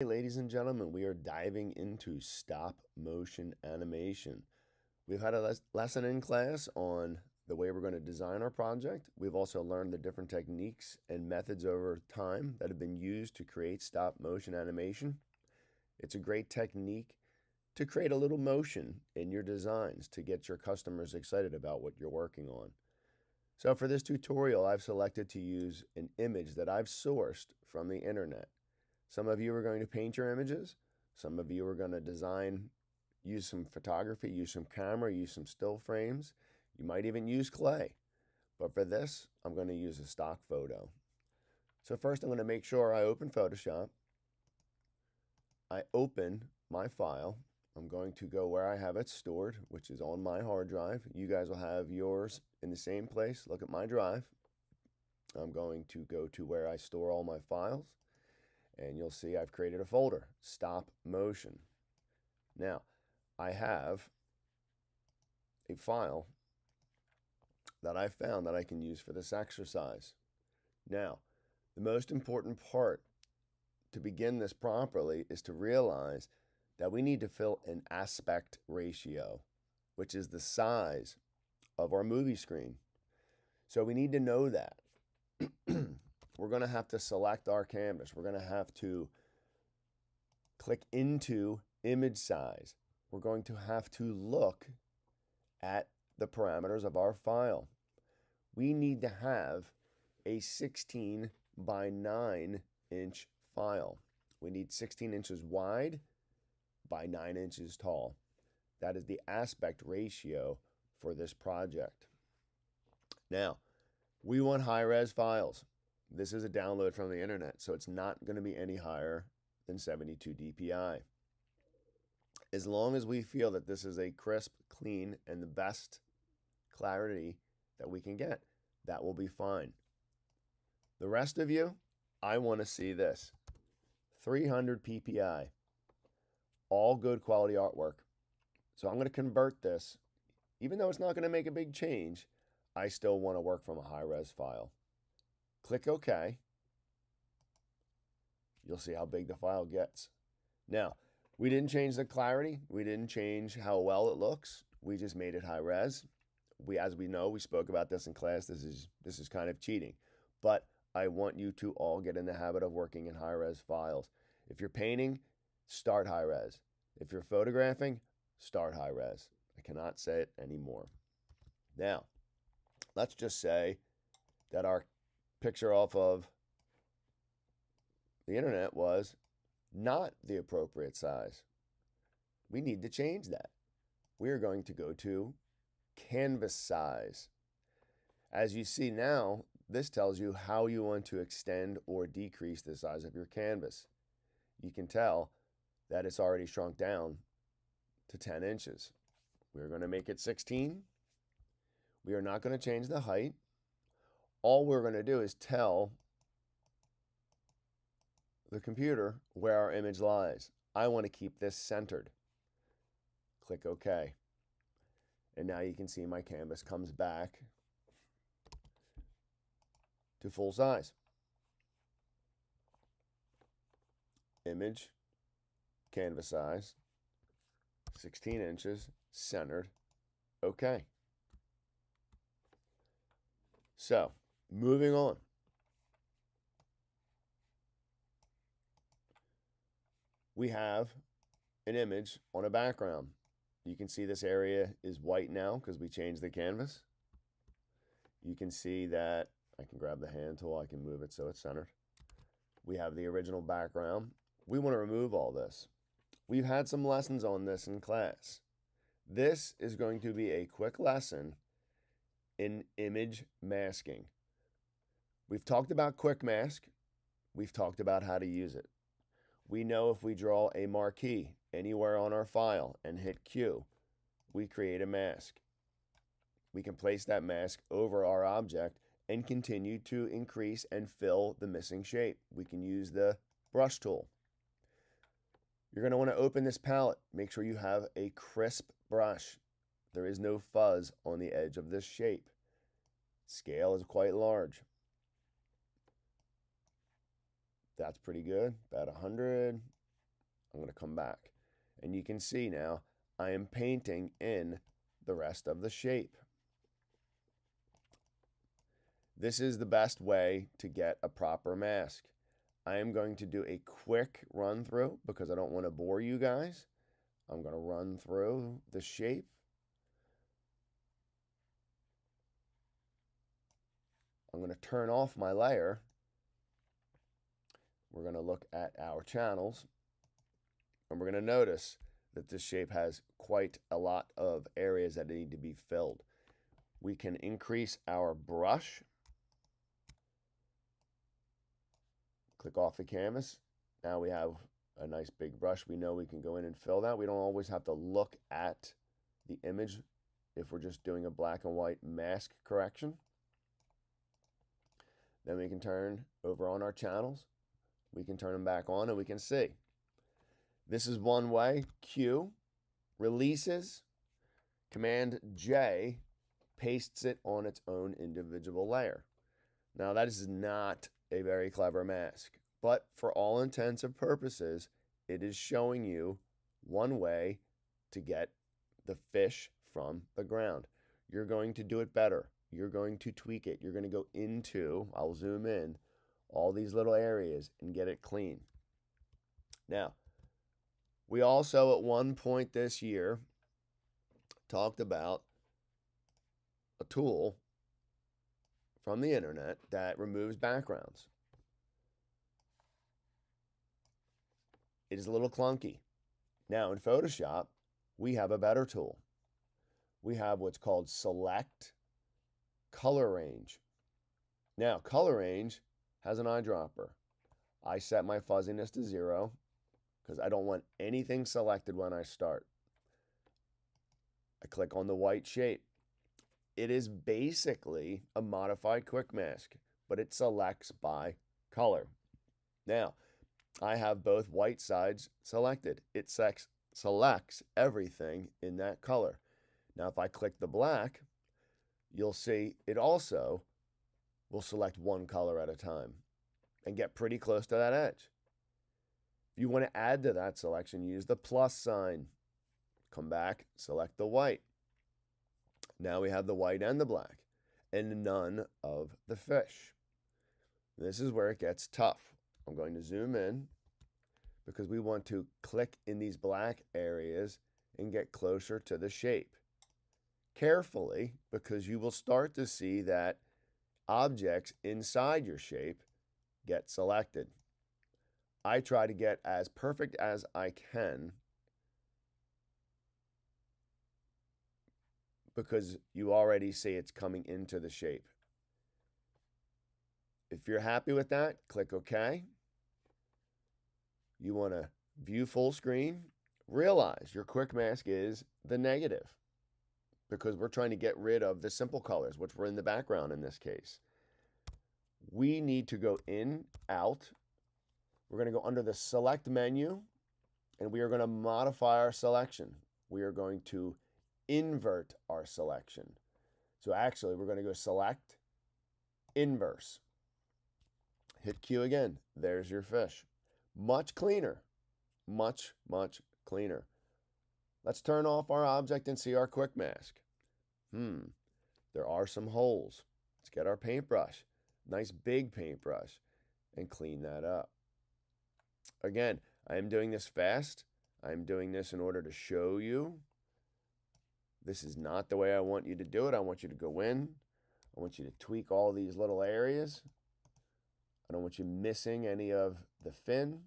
Hey, ladies and gentlemen, we are diving into stop motion animation. We've had a les lesson in class on the way we're going to design our project. We've also learned the different techniques and methods over time that have been used to create stop motion animation. It's a great technique to create a little motion in your designs to get your customers excited about what you're working on. So for this tutorial, I've selected to use an image that I've sourced from the internet. Some of you are going to paint your images. Some of you are going to design, use some photography, use some camera, use some still frames. You might even use clay. But for this, I'm going to use a stock photo. So first I'm going to make sure I open Photoshop. I open my file. I'm going to go where I have it stored, which is on my hard drive. You guys will have yours in the same place. Look at my drive. I'm going to go to where I store all my files and you'll see I've created a folder, stop motion. Now, I have a file that I found that I can use for this exercise. Now, the most important part to begin this properly is to realize that we need to fill an aspect ratio, which is the size of our movie screen. So we need to know that. we're going to have to select our canvas. We're going to have to click into image size. We're going to have to look at the parameters of our file. We need to have a 16 by 9 inch file. We need 16 inches wide by 9 inches tall. That is the aspect ratio for this project. Now, we want high res files. This is a download from the internet, so it's not going to be any higher than 72 dpi. As long as we feel that this is a crisp, clean, and the best clarity that we can get, that will be fine. The rest of you, I want to see this. 300 ppi. All good quality artwork. So I'm going to convert this. Even though it's not going to make a big change, I still want to work from a high-res file. Click OK. You'll see how big the file gets. Now, we didn't change the clarity. We didn't change how well it looks. We just made it high res. We, as we know, we spoke about this in class. This is this is kind of cheating, but I want you to all get in the habit of working in high res files. If you're painting, start high res. If you're photographing, start high res. I cannot say it anymore. Now, let's just say that our picture off of the internet was not the appropriate size. We need to change that. We are going to go to canvas size. As you see now, this tells you how you want to extend or decrease the size of your canvas. You can tell that it's already shrunk down to 10 inches. We're going to make it 16. We are not going to change the height all we're going to do is tell the computer where our image lies. I want to keep this centered. Click OK. And now you can see my canvas comes back to full size. Image, canvas size, 16 inches, centered, OK. So, Moving on. We have an image on a background. You can see this area is white now because we changed the canvas. You can see that I can grab the hand tool, I can move it so it's centered. We have the original background. We want to remove all this. We've had some lessons on this in class. This is going to be a quick lesson in image masking. We've talked about Quick Mask. We've talked about how to use it. We know if we draw a marquee anywhere on our file and hit Q, we create a mask. We can place that mask over our object and continue to increase and fill the missing shape. We can use the brush tool. You're going to want to open this palette. Make sure you have a crisp brush. There is no fuzz on the edge of this shape. Scale is quite large. That's pretty good. About 100. I'm going to come back. And you can see now I am painting in the rest of the shape. This is the best way to get a proper mask. I am going to do a quick run through because I don't want to bore you guys. I'm going to run through the shape. I'm going to turn off my layer. We're going to look at our channels and we're going to notice that this shape has quite a lot of areas that need to be filled. We can increase our brush click off the canvas. Now we have a nice big brush. We know we can go in and fill that. We don't always have to look at the image if we're just doing a black and white mask correction. Then we can turn over on our channels. We can turn them back on and we can see. This is one way. Q releases. Command J pastes it on its own individual layer. Now that is not a very clever mask. But for all intents and purposes, it is showing you one way to get the fish from the ground. You're going to do it better. You're going to tweak it. You're going to go into, I'll zoom in, all these little areas and get it clean. Now, we also at one point this year talked about a tool from the internet that removes backgrounds. It is a little clunky. Now in Photoshop, we have a better tool. We have what's called Select Color Range. Now, color range has an eyedropper. I set my fuzziness to zero because I don't want anything selected when I start. I click on the white shape it is basically a modified quick mask, but it selects by color. Now, I have both white sides selected. It selects everything in that color. Now, if I click the black, you'll see it also will select one color at a time and get pretty close to that edge. If you want to add to that selection, use the plus sign. Come back, select the white. Now we have the white and the black, and none of the fish. This is where it gets tough. I'm going to zoom in because we want to click in these black areas and get closer to the shape. Carefully, because you will start to see that objects inside your shape get selected. I try to get as perfect as I can because you already see it's coming into the shape. If you're happy with that, click OK. You want to view full screen. Realize your quick mask is the negative because we're trying to get rid of the simple colors, which were in the background in this case. We need to go in, out. We're going to go under the select menu and we are going to modify our selection. We are going to invert our selection. So actually, we're going to go select inverse. Hit Q again. There's your fish. Much cleaner. Much, much cleaner. Let's turn off our object and see our quick mask. Hmm, there are some holes. Let's get our paintbrush. Nice big paintbrush and clean that up. Again, I am doing this fast. I'm doing this in order to show you this is not the way I want you to do it. I want you to go in. I want you to tweak all these little areas. I don't want you missing any of the fin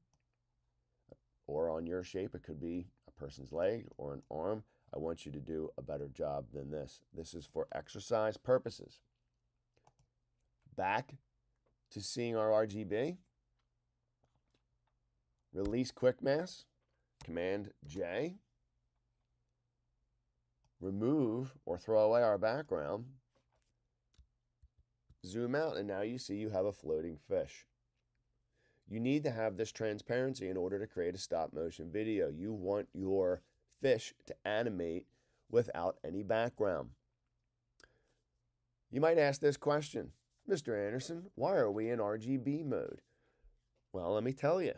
or on your shape. It could be person's leg or an arm. I want you to do a better job than this. This is for exercise purposes. Back to seeing our RGB. Release quick mask. Command J remove or throw away our background, zoom out, and now you see you have a floating fish. You need to have this transparency in order to create a stop motion video. You want your fish to animate without any background. You might ask this question, Mr. Anderson, why are we in RGB mode? Well, let me tell you.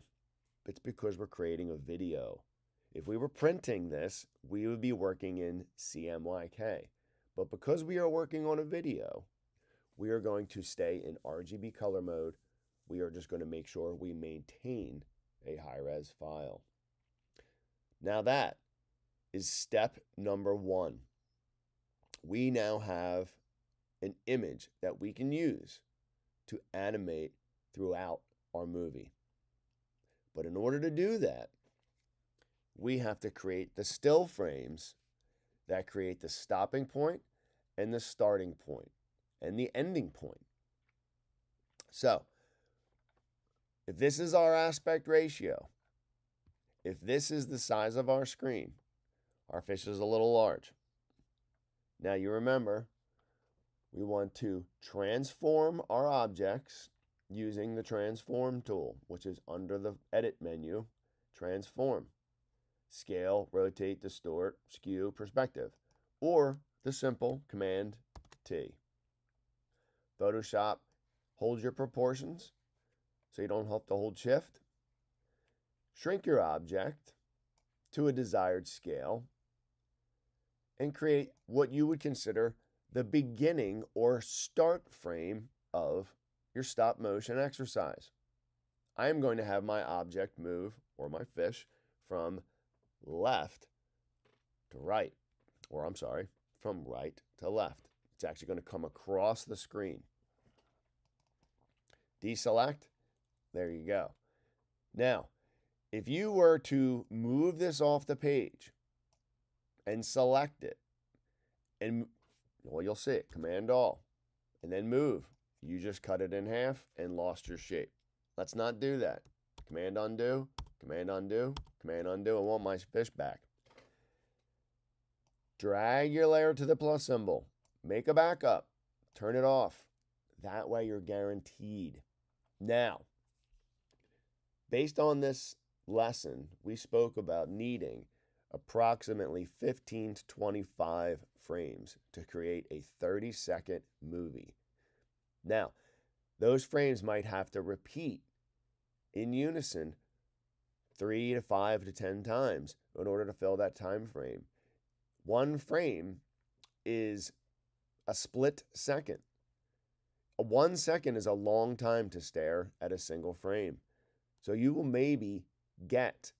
It's because we're creating a video. If we were printing this, we would be working in CMYK. But because we are working on a video, we are going to stay in RGB color mode. We are just going to make sure we maintain a high res file. Now that is step number one. We now have an image that we can use to animate throughout our movie. But in order to do that, we have to create the still frames that create the stopping point and the starting point and the ending point. So, if this is our aspect ratio, if this is the size of our screen, our fish is a little large. Now you remember, we want to transform our objects using the transform tool, which is under the edit menu, transform, scale, rotate, distort, skew, perspective, or the simple command T. Photoshop holds your proportions so you don't have to hold shift. Shrink your object to a desired scale and create what you would consider the beginning or start frame of your stop motion exercise. I am going to have my object move, or my fish, from left to right, or I'm sorry, from right to left. It's actually going to come across the screen. Deselect, there you go. Now, if you were to move this off the page and select it, and well, you'll see it, Command All, and then move, you just cut it in half and lost your shape. Let's not do that. Command undo, command undo, command undo. I want my fish back. Drag your layer to the plus symbol. Make a backup. Turn it off. That way you're guaranteed. Now, based on this lesson, we spoke about needing approximately 15 to 25 frames to create a 30 second movie. Now, those frames might have to repeat in unison three to five to 10 times in order to fill that time frame. One frame is a split second. One second is a long time to stare at a single frame. So you will maybe get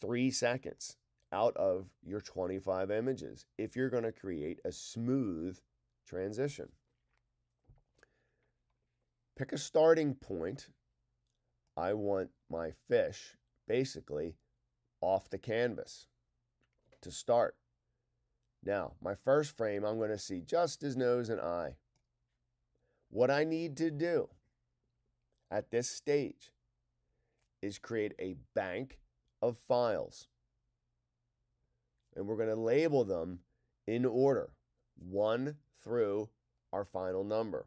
three seconds out of your 25 images if you're going to create a smooth transition. Pick a starting point. I want my fish basically off the canvas to start. Now, my first frame, I'm going to see just his nose and eye. What I need to do at this stage is create a bank of files. And we're going to label them in order, one through our final number.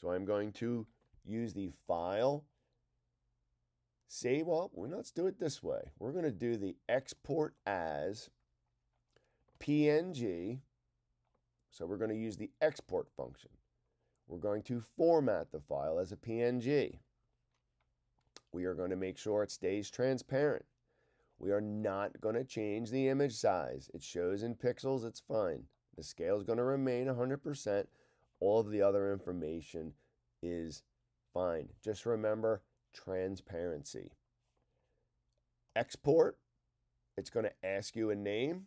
So I'm going to use the file save. Well, let's do it this way. We're going to do the export as PNG. So we're going to use the export function. We're going to format the file as a PNG. We are going to make sure it stays transparent. We are not going to change the image size. It shows in pixels, it's fine. The scale is going to remain 100%. All of the other information is fine. Just remember transparency. Export, it's going to ask you a name.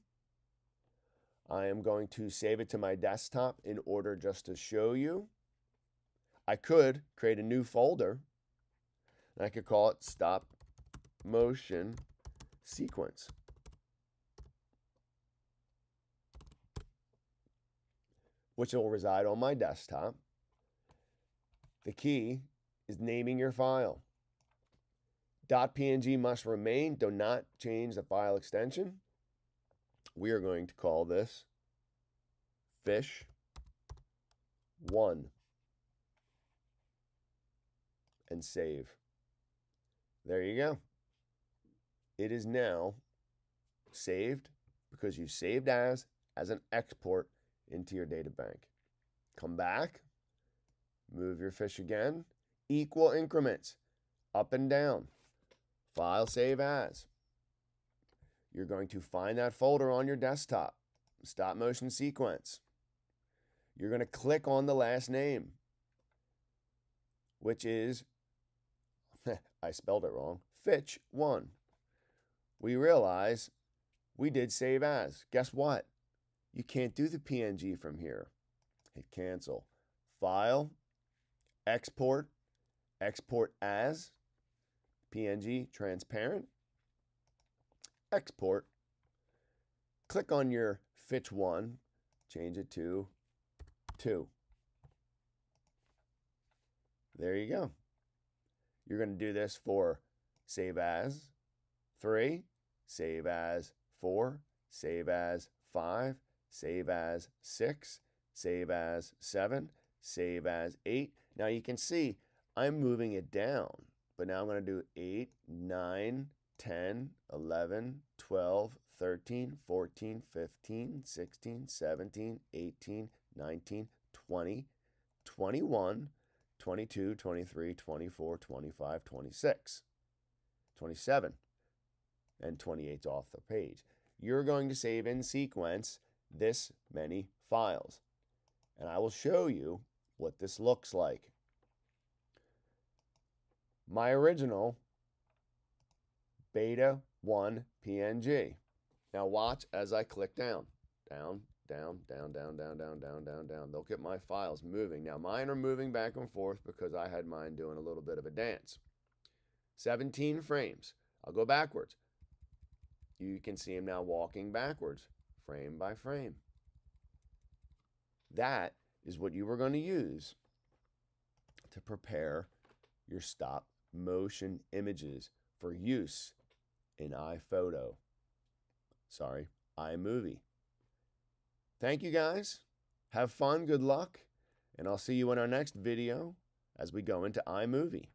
I am going to save it to my desktop in order just to show you. I could create a new folder I could call it stop motion sequence. Which will reside on my desktop. The key is naming your file. .png must remain. Do not change the file extension. We are going to call this fish one and save. There you go. It is now saved because you saved as as an export into your data bank. Come back, move your fish again, equal increments, up and down. File, Save As. You're going to find that folder on your desktop, stop motion sequence. You're going to click on the last name, which is, I spelled it wrong, Fitch 1. We realize we did save as. Guess what? You can't do the PNG from here. Hit cancel. File, export, export as, PNG transparent, export. Click on your Fitch 1, change it to 2. There you go. You're going to do this for save as 3, save as 4, save as 5, save as 6, save as 7, save as 8. Now you can see I'm moving it down, but now I'm going to do 8, 9, 10, 11, 12, 13, 14, 15, 16, 17, 18, 19, 20, 21, 22, 23, 24, 25, 26, 27, and 28's off the page. You're going to save in sequence this many files. And I will show you what this looks like. My original beta 1 PNG. Now watch as I click down, down, down, down, down, down, down, down, down, down. They'll get my files moving. Now mine are moving back and forth because I had mine doing a little bit of a dance. 17 frames. I'll go backwards. You can see him now walking backwards, frame by frame. That is what you were going to use to prepare your stop motion images for use in iPhoto. Sorry, iMovie. Thank you guys. Have fun, good luck, and I'll see you in our next video as we go into iMovie.